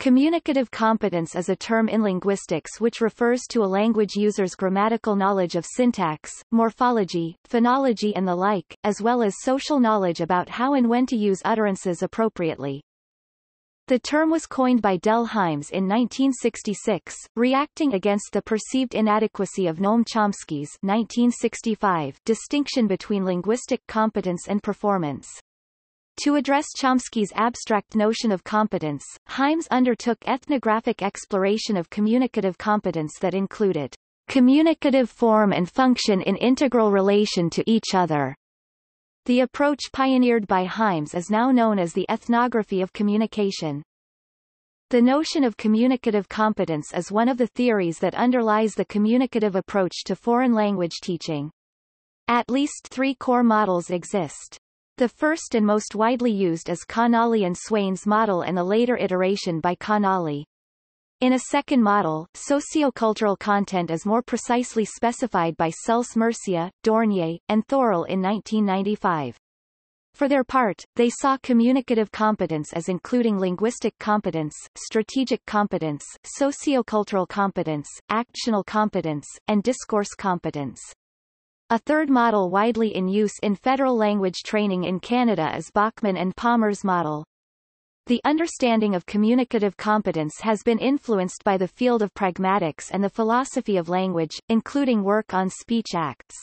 Communicative competence is a term in linguistics which refers to a language user's grammatical knowledge of syntax, morphology, phonology and the like, as well as social knowledge about how and when to use utterances appropriately. The term was coined by Dell Hymes in 1966, reacting against the perceived inadequacy of Noam Chomsky's 1965 distinction between linguistic competence and performance. To address Chomsky's abstract notion of competence, Hymes undertook ethnographic exploration of communicative competence that included communicative form and function in integral relation to each other. The approach pioneered by Hymes is now known as the ethnography of communication. The notion of communicative competence is one of the theories that underlies the communicative approach to foreign language teaching. At least three core models exist. The first and most widely used is Canale and Swain's model and the later iteration by Canale. In a second model, sociocultural content is more precisely specified by Celce-Murcia, Dörnyei, and Thurrell in 1995. For their part, they saw communicative competence as including linguistic competence, strategic competence, sociocultural competence, actional competence, and discourse competence. A third model widely in use in federal language training in Canada is Bachman and Palmer's model. The understanding of communicative competence has been influenced by the field of pragmatics and the philosophy of language, including work on speech acts.